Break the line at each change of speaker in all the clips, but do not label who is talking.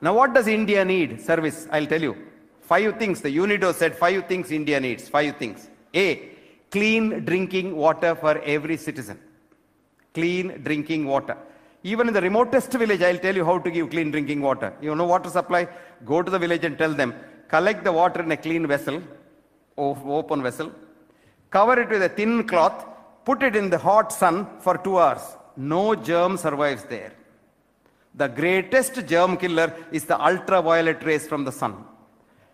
Now, what does India need? Service, I'll tell you. Five things. The UNIDO said five things India needs. Five things. A. Clean drinking water for every citizen. Clean drinking water. Even in the remotest village, I'll tell you how to give clean drinking water. You know water supply? Go to the village and tell them, collect the water in a clean vessel, open vessel, cover it with a thin cloth, put it in the hot sun for two hours. No germ survives there. The greatest germ killer is the ultraviolet rays from the sun.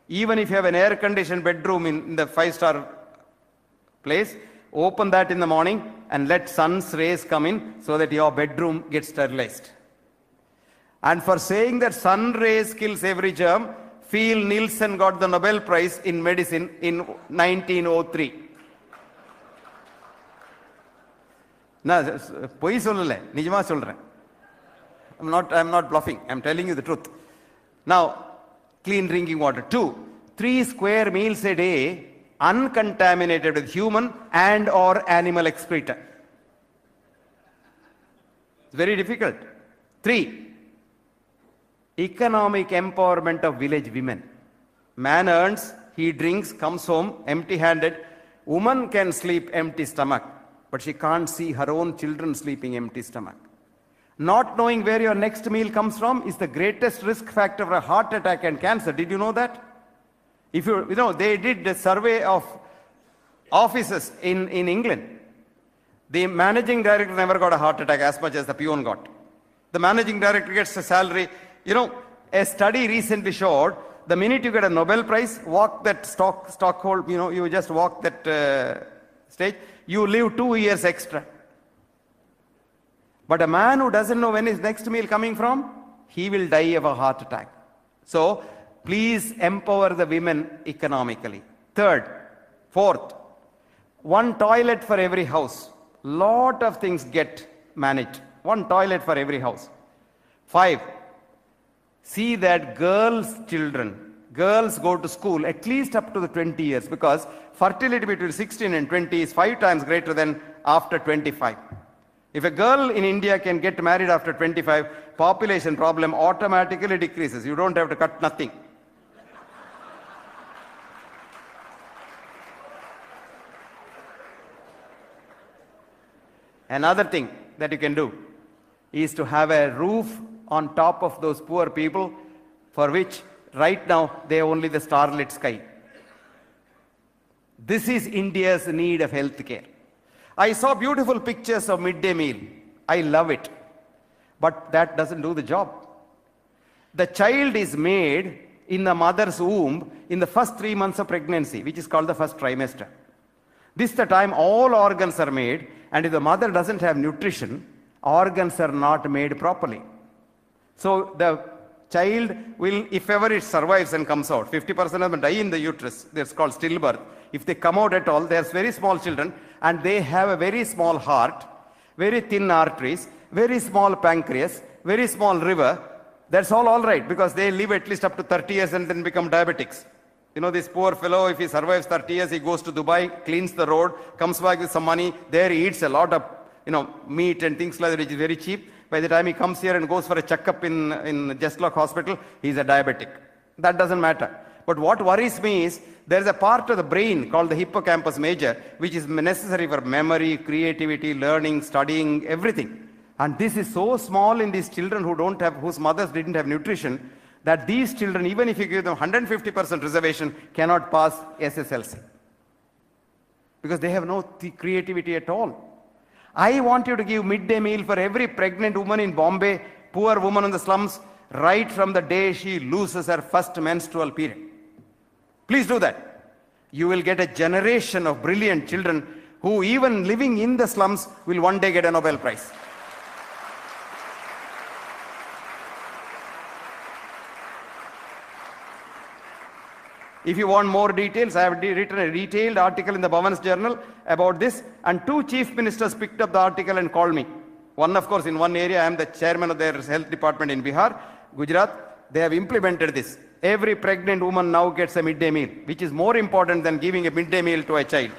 Even if you have an air conditioned bedroom in, in the five star place, open that in the morning and let sun's rays come in so that your bedroom gets sterilized. And for saying that sun rays kills every germ, Phil Nielsen got the Nobel Prize in medicine in 1903. நான் பொய் சொல்லலை நிஜமா சொல்றேன் I'm not, I'm not bluffing. I'm telling you the truth. Now, clean drinking water. Two, three square meals a day uncontaminated with human and or animal excreta. It's very difficult. Three, economic empowerment of village women. Man earns, he drinks, comes home empty-handed. Woman can sleep empty stomach, but she can't see her own children sleeping empty stomach. Not knowing where your next meal comes from is the greatest risk factor for a heart attack and cancer. Did you know that? If you, you know, they did a survey of offices in, in England. The managing director never got a heart attack as much as the peon got. The managing director gets a salary. You know, a study recently showed the minute you get a Nobel Prize, walk that stock, Stockholm, you know, you just walk that uh, stage, you live two years extra. But a man who doesn't know when his next meal coming from, he will die of a heart attack. So please empower the women economically. Third, fourth, one toilet for every house. Lot of things get managed. One toilet for every house. Five, see that girls' children, girls go to school at least up to the 20 years because fertility between 16 and 20 is five times greater than after 25. If a girl in India can get married after 25, population problem automatically decreases. You don't have to cut nothing. Another thing that you can do is to have a roof on top of those poor people for which right now they have only the starlit sky. This is India's need of health care. I saw beautiful pictures of midday meal. I love it. But that doesn't do the job. The child is made in the mother's womb in the first three months of pregnancy, which is called the first trimester. This is the time all organs are made, and if the mother doesn't have nutrition, organs are not made properly. So the child will, if ever it survives and comes out, 50% of them die in the uterus. That's called stillbirth. If they come out at all, they're very small children and they have a very small heart, very thin arteries, very small pancreas, very small liver. That's all all right because they live at least up to 30 years and then become diabetics. You know, this poor fellow, if he survives 30 years, he goes to Dubai, cleans the road, comes back with some money. There he eats a lot of, you know, meat and things like that, which is very cheap. By the time he comes here and goes for a checkup in, in Jaslok Hospital, he's a diabetic. That doesn't matter. But what worries me is there is a part of the brain called the hippocampus major, which is necessary for memory, creativity, learning, studying, everything. And this is so small in these children who don't have, whose mothers didn't have nutrition, that these children, even if you give them 150% reservation, cannot pass SSLC. Because they have no creativity at all. I want you to give midday meal for every pregnant woman in Bombay, poor woman in the slums, right from the day she loses her first menstrual period. Please do that. You will get a generation of brilliant children who, even living in the slums, will one day get a Nobel Prize. If you want more details, I have written a detailed article in the Bhavan's Journal about this, and two chief ministers picked up the article and called me. One, of course, in one area, I am the chairman of their health department in Bihar, Gujarat. They have implemented this. Every pregnant woman now gets a midday meal, which is more important than giving a midday meal to a child.